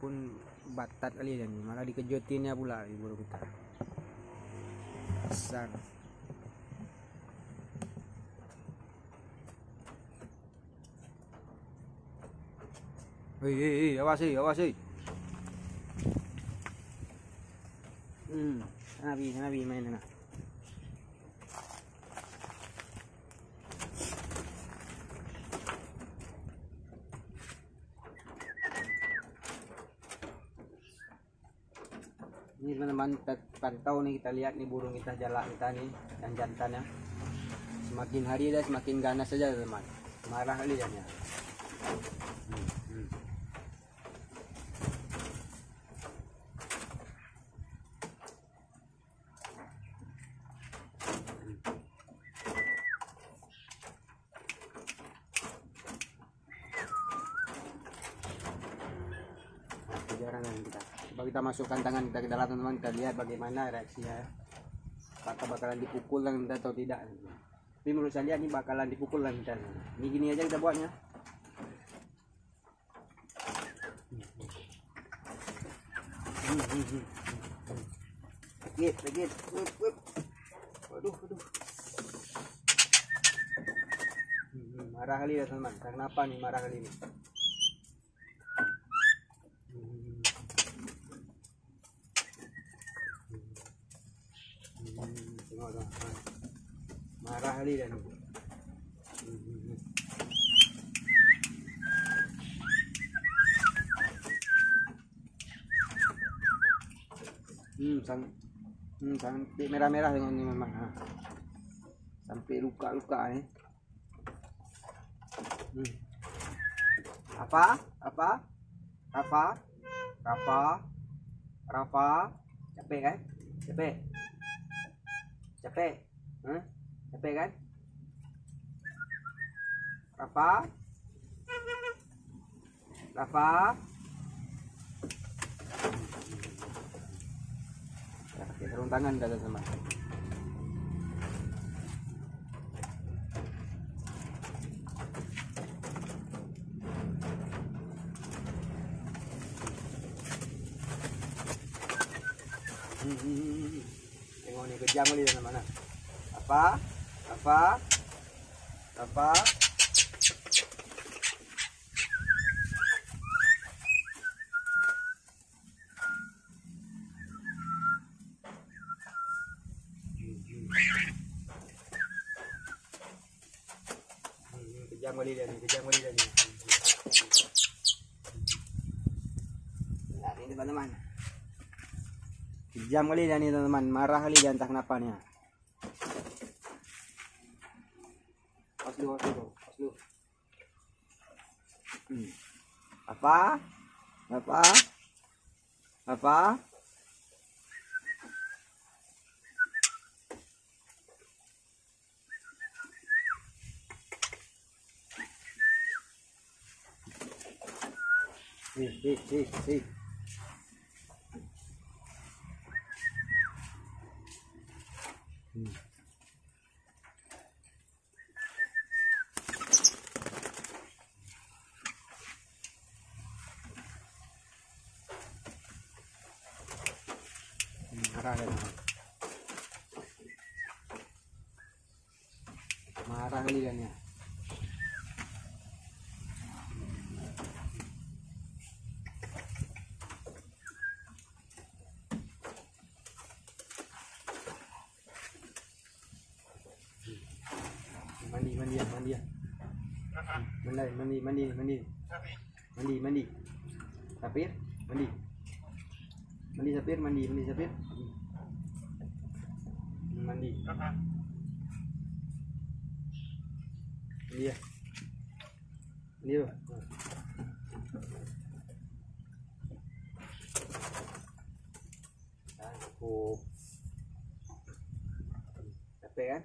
pun batat kali ya nih malah dikejutinnya pula ibu kita besar Hei, hei, hei, awas hei, awas hei. Hmm, nabi, nabi main na. Ini teman-teman pantau nih kita lihat nih burung kita jalak kita nih dan jantannya. Semakin hari dia semakin ganas saja teman. Marah kali dia. Hmm, hmm. Kejaran kita. Coba kita masukkan tangan kita ke dalam teman-teman kita lihat bagaimana reaksinya. Apakah bakalan dipukul kita atau tidak. Tapi menurut saya ini bakalan dipukul kita. Ini gini aja kita buatnya. Sakit, sakit. Wup, wup. Waduh, waduh. Hmm, marah kali ya teman. Kenapa nih marah kali ini? Marah kali. Hmm. Hmm, hmm, sampai merah-merah dengan ni memang. Ha. Sampai luka-luka eh. Hmm. Apa? Apa? Rafa? Rafa? Rafa? Capek kan? Capek? Capek? Hah? Capek kan? Rafa? Rafa? Ya, pakai sarung tangan kata sama. Hmm. Tengok ni kejam kali dalam mana. Apa? Apa? Apa? Kali dia ni, kali dia ni. Ini teman-teman. Kejam kali dia ni teman-teman, marah kali dia entah kenapa ni. Pas dulu, pas dulu, pas dulu. Hmm. Apa? Apa? Apa? Hei, hei, hei, hei. Hmm. Hmm, Marah dia. Marah kali dia ni. Mandi, ya, mandi ya. Mandi, mandi, mandi, mandi. Mandi, mandi. Sapir, mandi. Mandi sapir, mandi, mandi sapir. Mandi. Mandi ya. Mandi ya. Cukup. Capek kan?